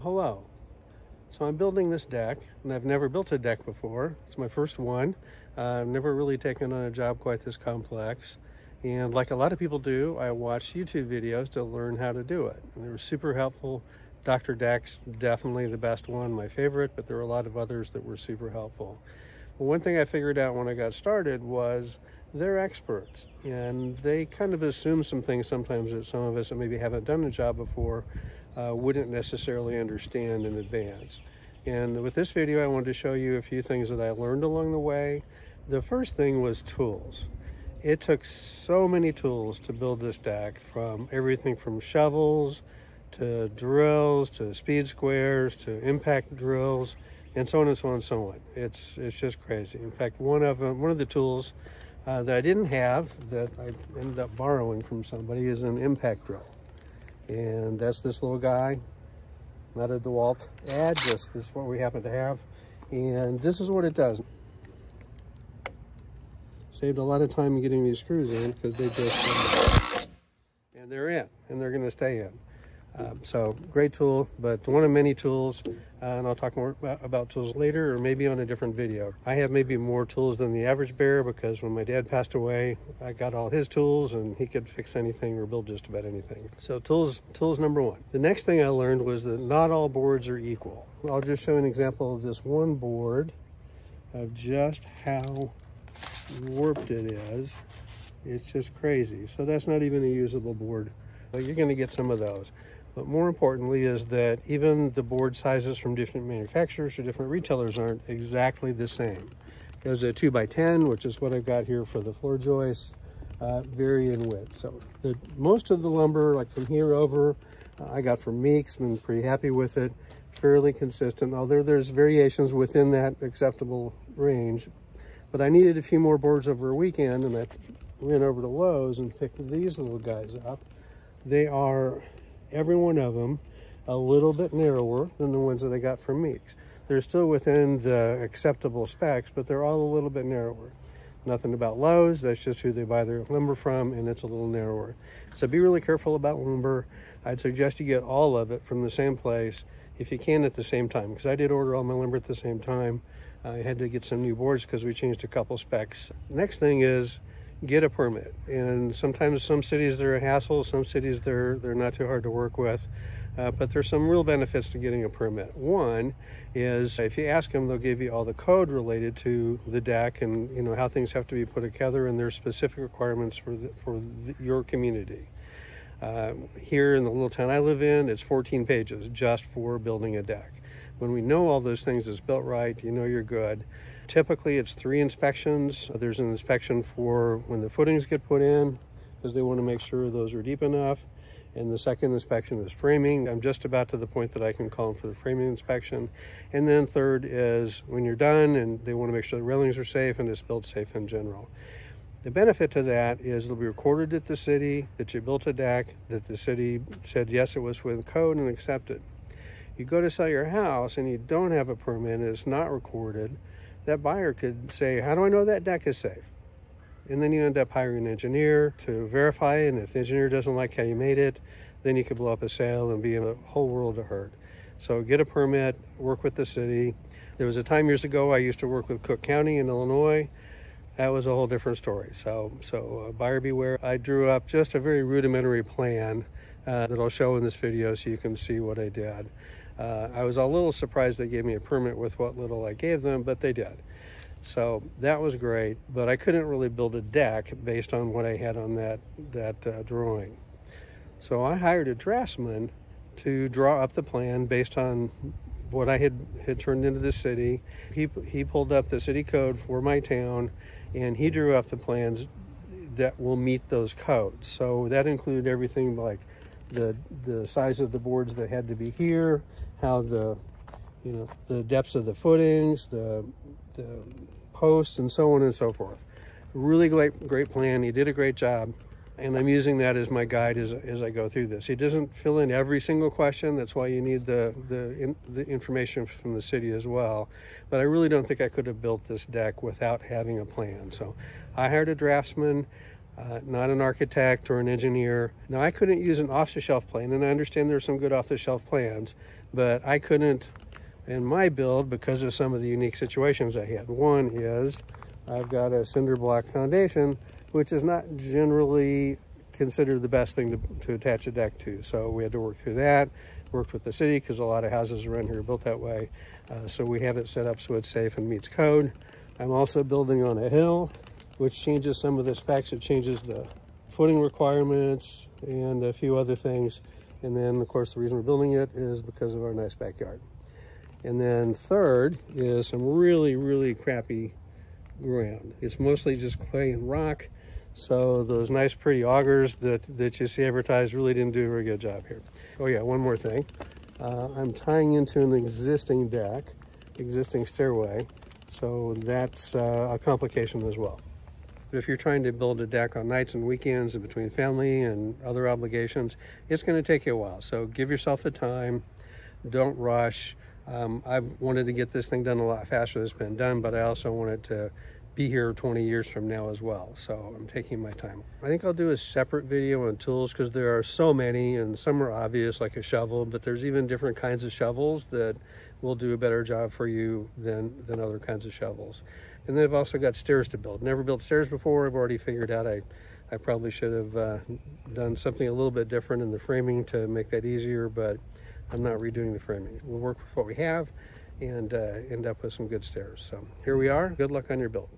Hello. So I'm building this deck, and I've never built a deck before. It's my first one. Uh, I've never really taken on a job quite this complex. And like a lot of people do, I watched YouTube videos to learn how to do it. And they were super helpful. Dr. Deck's definitely the best one, my favorite, but there were a lot of others that were super helpful. But one thing I figured out when I got started was they're experts and they kind of assume some things sometimes that some of us that maybe haven't done a job before uh, wouldn't necessarily understand in advance. And with this video, I wanted to show you a few things that I learned along the way. The first thing was tools. It took so many tools to build this deck from everything from shovels to drills to speed squares to impact drills and so on and so on and so on. It's, it's just crazy. In fact, one of them, one of the tools uh, that I didn't have that I ended up borrowing from somebody is an impact drill. And that's this little guy, not a DeWalt ad, just this is what we happen to have. And this is what it does. Saved a lot of time getting these screws in because they just, uh, and they're in, and they're gonna stay in. Um, so great tool, but one of many tools, uh, and I'll talk more about, about, tools later or maybe on a different video. I have maybe more tools than the average bear because when my dad passed away, I got all his tools and he could fix anything or build just about anything. So tools, tools number one. The next thing I learned was that not all boards are equal. I'll just show an example of this one board of just how warped it is. It's just crazy. So that's not even a usable board. But you're gonna get some of those. But more importantly is that even the board sizes from different manufacturers or different retailers aren't exactly the same. There's a 2x10, which is what I've got here for the floor joists, uh, vary in width. So the, most of the lumber, like from here over, uh, I got from Meeks, been pretty happy with it, fairly consistent, although there's variations within that acceptable range. But I needed a few more boards over a weekend, and I went over to Lowe's and picked these little guys up. They are every one of them a little bit narrower than the ones that I got from Meeks. They're still within the acceptable specs, but they're all a little bit narrower. Nothing about Lowe's, that's just who they buy their lumber from, and it's a little narrower. So be really careful about lumber. I'd suggest you get all of it from the same place if you can at the same time, because I did order all my lumber at the same time. I had to get some new boards because we changed a couple specs. Next thing is get a permit. And sometimes some cities they're a hassle, some cities they're they're not too hard to work with. Uh, but there's some real benefits to getting a permit. One is if you ask them, they'll give you all the code related to the deck and you know how things have to be put together and their specific requirements for the, for the, your community. Uh, here in the little town I live in, it's 14 pages just for building a deck. When we know all those things is built right, you know you're good. Typically, it's three inspections. There's an inspection for when the footings get put in, because they want to make sure those are deep enough. And the second inspection is framing. I'm just about to the point that I can call them for the framing inspection. And then third is when you're done and they want to make sure the railings are safe and it's built safe in general. The benefit to that is it'll be recorded at the city that you built a deck, that the city said yes, it was with code and accepted. You go to sell your house and you don't have a permit and it's not recorded, that buyer could say, how do I know that deck is safe? And then you end up hiring an engineer to verify. And if the engineer doesn't like how you made it, then you could blow up a sale and be in a whole world of hurt. So get a permit, work with the city. There was a time years ago I used to work with Cook County in Illinois. That was a whole different story. So, so uh, buyer beware. I drew up just a very rudimentary plan uh, that I'll show in this video so you can see what I did. Uh, I was a little surprised they gave me a permit with what little I gave them, but they did. So that was great, but I couldn't really build a deck based on what I had on that, that uh, drawing. So I hired a draftsman to draw up the plan based on what I had, had turned into the city. He, he pulled up the city code for my town and he drew up the plans that will meet those codes. So that included everything like the the size of the boards that had to be here, how the you know the depths of the footings, the the posts, and so on and so forth. Really great great plan. He did a great job, and I'm using that as my guide as as I go through this. He doesn't fill in every single question. That's why you need the the in, the information from the city as well. But I really don't think I could have built this deck without having a plan. So I hired a draftsman. Uh, not an architect or an engineer. Now, I couldn't use an off the shelf plan, and I understand there's some good off the shelf plans, but I couldn't in my build because of some of the unique situations I had. One is I've got a cinder block foundation, which is not generally considered the best thing to, to attach a deck to. So we had to work through that, worked with the city because a lot of houses around here are built that way. Uh, so we have it set up so it's safe and meets code. I'm also building on a hill, which changes some of the specs. It changes the footing requirements and a few other things. And then, of course, the reason we're building it is because of our nice backyard. And then third is some really, really crappy ground. It's mostly just clay and rock. So those nice pretty augers that, that you see advertised really didn't do a very good job here. Oh yeah, one more thing. Uh, I'm tying into an existing deck, existing stairway. So that's uh, a complication as well. But if you're trying to build a deck on nights and weekends and between family and other obligations, it's going to take you a while. So give yourself the time. Don't rush. Um, I wanted to get this thing done a lot faster than it's been done, but I also wanted to be here 20 years from now as well. So I'm taking my time. I think I'll do a separate video on tools because there are so many and some are obvious like a shovel, but there's even different kinds of shovels that will do a better job for you than, than other kinds of shovels. And then I've also got stairs to build. Never built stairs before. I've already figured out I, I probably should have uh, done something a little bit different in the framing to make that easier, but I'm not redoing the framing. We'll work with what we have and uh, end up with some good stairs. So here we are. Good luck on your build.